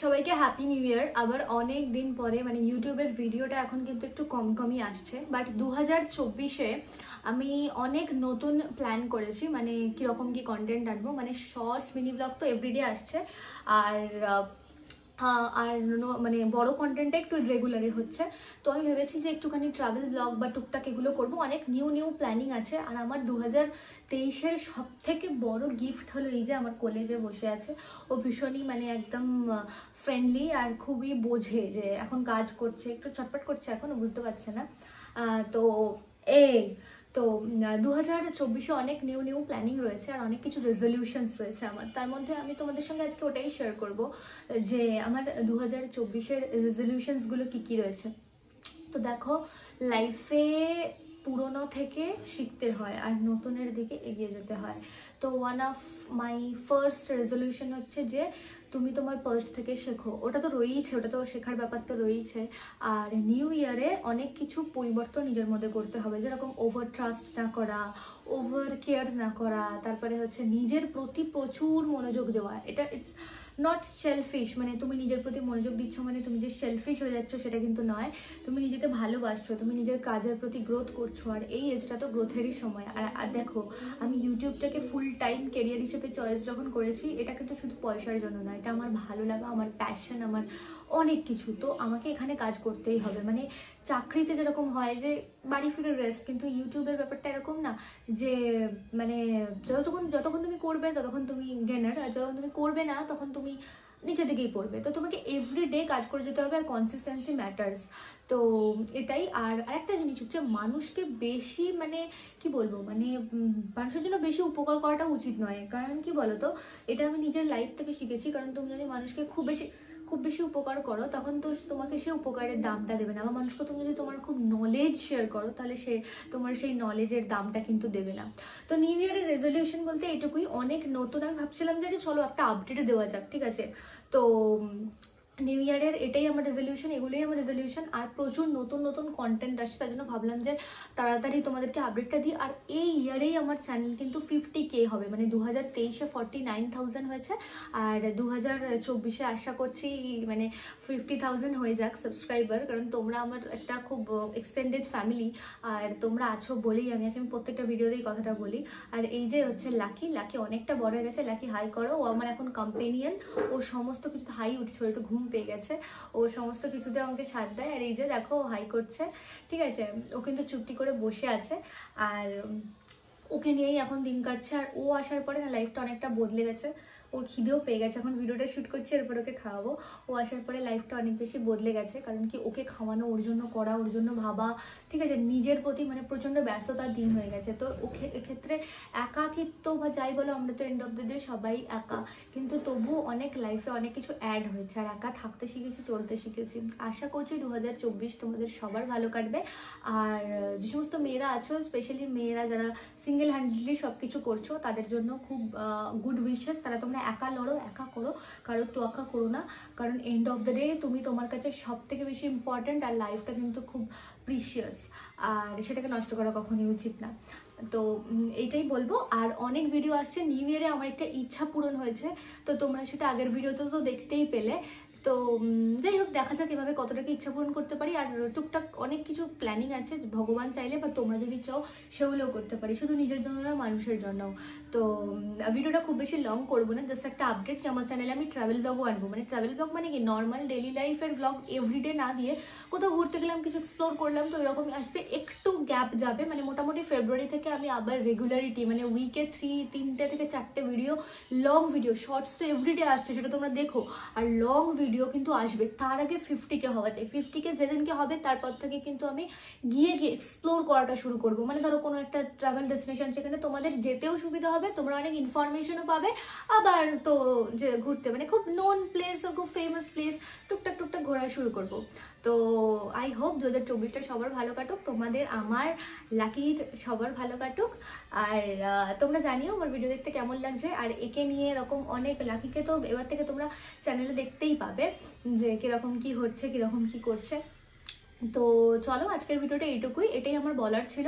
সবাইকে happy new year আবার অনেক দিন পরে মানে ইউটিউবের ভিডিওটা এখন কিন্তু একটু কম কমই আসছে। বাট দু হাজার চব্বিশে আমি অনেক নতুন প্ল্যান করেছি মানে কীরকম কি কন্টেন্ট আনব মানে শর্টস মিনি ব্লগ তো এভরিডে আসছে। আর আর মানে বড় কন্টেন্টটা একটু রেগুলারই হচ্ছে। তো আমি ভেবেছি যে একটুখানি ট্রাভেল ব্লগ বা টুকটাক এগুলো করব। অনেক নিউ নিউ প্ল্যানিং আছে। আর আমার দু হাজার তেইশের সব থেকে বড় গিফট হলো এই যে আমার কলেজে বসে আছে। ও ভীষণই মানে একদম ফ্রেন্ডলি আর খুবই বোঝে যে এখন কাজ করছে, একটু চটপট করছে এখনও বুঝতে পারছে না। তো এই তো দু হাজার চব্বিশে অনেক নিউ নিউ প্ল্যানিং রয়েছে আর অনেক কিছু রেজলিউশনস রয়েছে আমার। তার মধ্যে আমি তোমাদের সঙ্গে আজকে ওটাই শেয়ার করব, যে আমার দু হাজার চব্বিশের রেজলিউশনসগুলো কী কী রয়েছে। তো দেখো লাইফে পুরনো থেকে শিখতে হয় আর নতুনের দিকে এগিয়ে যেতে হয়। তো one of my first resolution হচ্ছে যে তুমি তোমার পাস্ট থেকে শেখো। ওটা তো রয়েইছে, ওটা তো শেখার ব্যাপার তো রয়েইছে। আর নিউ ইয়ারে অনেক কিছু পরিবর্তন নিজের মধ্যে করতে হবে। যেরকম ওভার ট্রাস্ট না করা ওভার কেয়ার না করা, তারপরে হচ্ছে নিজের প্রতি প্রচুর মনোযোগ দেওয়া। এটা ইটস নট সেলফিশ মানে তুমি নিজের প্রতি মনোযোগ দিচ্ছ মানে তুমি যে সেলফিশ হয়ে যাচ্ছ সেটা কিন্তু নয়। তুমি নিজেকে ভালোবাসছো, তুমি নিজের কাজের প্রতি গ্রোথ করছ। আর এই এজটা তো গ্রোথেরই সময়। আর আর দেখো, আমি ইউটিউবটাকে ফুল টাইম কেরিয়ার হিসেবে চয়েস যখন করেছি, এটা কিন্তু শুধু পয়সার জন্য না এটা আমার ভালো লাগা, আমার প্যাশন আমার অনেক কিছু। তো আমাকে এখানে কাজ করতেই হবে। মানে চাকরিতে যেরকম হয় যে বাড়ি ফিরে রেস্ট কিন্তু ইউটিউবের ব্যাপারটা এরকম না যে মানে যতক্ষণ যতক্ষণ তুমি করবে, ততক্ষণ তুমি গেনার আর যতক্ষণ তুমি করবে না, তখন তুমি নিচের দিকেই পড়বে। তো তোমাকে এভরিডে কাজ করে যেতে হবে আর কনসিস্টেন্সি ম্যাটার্স তো এটাই। আর আরেকটা জিনিস হচ্ছে মানুষকে বেশি মানে কি বলব? মানে মানুষের জন্য বেশি উপকার করাটা উচিত নয়। কারণ কি বলতো? এটা আমি নিজের লাইফ থেকে শিখেছি। কারণ তুমি যদি মানুষকে খুব বেশি খুব বেশি উপকার করো, তখন তো তোমাকে সে উপকারের দামটা দেবে না। বা মানুষকে তুমি যদি তোমার খুব নলেজ শেয়ার করো, তাহলে সে তোমার সেই নলেজের দামটা কিন্তু দেবে না। তো নিউ ইয়ারের রেজলিউশন বলতে এটুকুই, অনেক নতুন, আমি ভাবছিলাম যে চলো একটা আপডেট দেওয়া যাক, ঠিক আছে? তো নিউ ইয়ারের এটাই আমার রেজলিউশন এগুলোই আমার রেজলিউশন আর প্রচুর নতুন নতুন কন্টেন্ট আসছে, তার জন্য ভাবলাম যে তাড়াতাড়ি তোমাদেরকে আপডেটটা দিই। আর এই ইয়ারেই আমার চ্যানেল কিন্তু ফিফটি কে হবে মানে দু হাজার তেইশে ফর্টি নাইন থাউজেন্ড হয়েছে। আর দু হাজার চব্বিশে আশা করছি মানে ফিফটি থাউজেন্ড হয়ে যাক সাবস্ক্রাইবার কারণ তোমরা আমার একটা খুব এক্সটেন্ডেড ফ্যামিলি আর তোমরা আছো বলেই আমি আছি, আমি প্রত্যেকটা ভিডিওতেই কথাটা বলি। আর এই যে হচ্ছে লাকি লাকি অনেকটা বড় হয়ে গেছে লাকি হাই করো। ও আমার এখন কম্পেনিয়ান ও সমস্ত কিছু হাই উঠছে একটু ঘুম পেয়ে গেছে ও সমস্ত কিছুতে আমাকে সাথ দেয়। আর এই যে দেখো, ও হাই করছে। ঠিক আছে? ও কিন্তু চুপটি করে বসে আছে। আর ওকে নিয়েই এখন দিন কাটছে। আর ও আসার পরে লাইফটা অনেকটা বদলে গেছে। ওর খিদেও পেয়ে গেছে। এখন ভিডিওটা শ্যুট করছি, এরপর ওকে খাওয়াবো। ও আসার পরে লাইফটা অনেক বেশি বদলে গেছে, কারণ কি ওকে খাওয়ানো, ওর জন্য করা, ওর জন্য ভাবা, ঠিক আছে? নিজের প্রতি মানে প্রচণ্ড ব্যস্ততার দিন হয়ে গেছে। তো ওকে এক্ষেত্রে একাকিত্ব বা যাই বলো, আমরা তো এন্ড অফ দ্য ডে সবাই একা। কিন্তু তবু অনেক লাইফে অনেক কিছু অ্যাড হয়েছে। আর একা থাকতে শিখেছি, চলতে শিখেছি। আশা করছি দু হাজার চব্বিশ তোমাদের সবার ভালো কাটবে। আর যে সমস্ত মেয়েরা আছো স্পেশালি মেয়েরা যারা সিঙ্গেল হ্যান্ডেডলি সব কিছু করছ, তাদের জন্য খুব গুড উইশেস তারা তোমরা একা লড়ো, একা করো কারোর একা করো না। কারণ এন্ড অফ দ্য ডে তুমি তোমার কাছে সব থেকে বেশি ইম্পর্ট্যান্ট আর লাইফটা কিন্তু খুব প্রিশিয়াস আর সেটাকে নষ্ট করা কখনই উচিত না। তো এটাই এইটাই বলব। আর অনেক ভিডিও আসছে নিউ ইয়ারে আমার একটা ইচ্ছা পূরণ হয়েছে। তো তোমরা সেটা আগের ভিডিওতে তো দেখতেই পেলে। তো যাই হোক দেখা যাক এভাবে কতটাকে ইচ্ছা পূরণ করতে পারি। আর টুকটাক অনেক কিছু প্ল্যানিং আছে, ভগবান চাইলে বা তোমরা যদি চাও, সেগুলোও করতে পারি। শুধু নিজের জন্য না, মানুষের জন্যও। তো ভিডিওটা খুব বেশি লং করব না জাস্ট একটা আপডেট যে আমার চ্যানেলে আমি ট্রাভেল ব্লগও আনব। মানে ট্রাভেল ব্লগ মানে কি? নর্মাল ডেলি লাইফের ব্লগ এভরিডে না দিয়ে কোথাও ঘুরতে গেলাম, কিছু এক্সপ্লোর করলাম, তো এরকমই আসবে। একটু গ্যাপ যাবে মানে মোটামুটি ফেব্রুয়ারি থেকে আমি আবার রেগুলারিটি মানে উইকে থ্রি তিনটে থেকে চারটে ভিডিও লং ভিডিও শর্টস তো এভরিডে আসছে, সেটা তোমরা দেখো। আর লং ভিডিও কিন্তু আসবে, তার আগে ফিফটিকে হওয়া চাই। ফিফটিকে যেদিনকে হবে, তারপর থেকে কিন্তু আমি গিয়ে গিয়ে এক্সপ্লোর করাটা শুরু করব। মানে ধরো কোনো একটা ট্রাভেল ডেস্টিনেশন সেখানে তোমাদের যেতেও সুবিধা হবে, তোমরা অনেক ইনফরমেশনও পাবে। আবার তো যে ঘুরতে মানে খুব নোন প্লেস খুব ফেমাস প্লেস টুকটাক টুকটাক ঘোরা শুরু করব। তো আই হোপ দু হাজার চব্বিশটা সবার ভালো কাটুক, তোমাদের আমার লাকির সবার ভালো কাটুক। আর তোমরা জানিও আমার ভিডিও দেখতে কেমন লাগছে। আর একে নিয়ে এরকম অনেক লাকিকে তো এবার থেকে তোমরা চ্যানেলে দেখতেই পাবে যে কীরকম কি হচ্ছে, কীরকম কি করছে। তো চলো আজকের ভিডিওটা এইটুকুই, এটাই আমার বলার ছিল।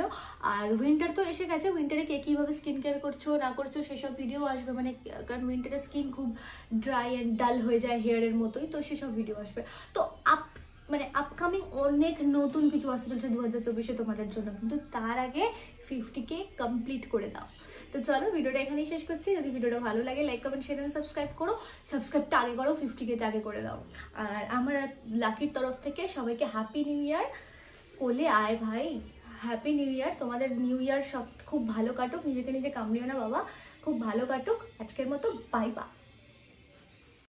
আর উইন্টার তো এসে গেছে উইন্টারে কে কীভাবে স্কিন কেয়ার করছ, না করছ, সেসব ভিডিও আসবে। মানে কারণ উইন্টারে স্কিন খুব ড্রাই অ্যান্ড ডাল হয়ে যায় হেয়ারের মতোই, তো সেসব ভিডিও আসবে। তো আপ মানে আপকামিং অনেক নতুন কিছু আসতে চলছে দু হাজার চব্বিশে তোমাদের জন্য, কিন্তু তার আগে ফিফটিকে কমপ্লিট করে দাও। তো চলো, ভিডিওটা এখানেই শেষ করছি। যদি ভিডিওটা ভালো লাগে like comment share and subscribe করো। সাবস্ক্রাইবটা আগে করো ফিফটি কেটা আগে করে দাও। আর আমার লাকির তরফ থেকে সবাইকে হ্যাপি নিউ ইয়ার কোলে আয় ভাই হ্যাপি নিউ ইয়ার তোমাদের নিউ ইয়ার সব খুব ভালো কাটুক। নিজেকে নিজে কামড়িও না বাবা। খুব ভালো কাটুক। আজকের মতো বাই বাই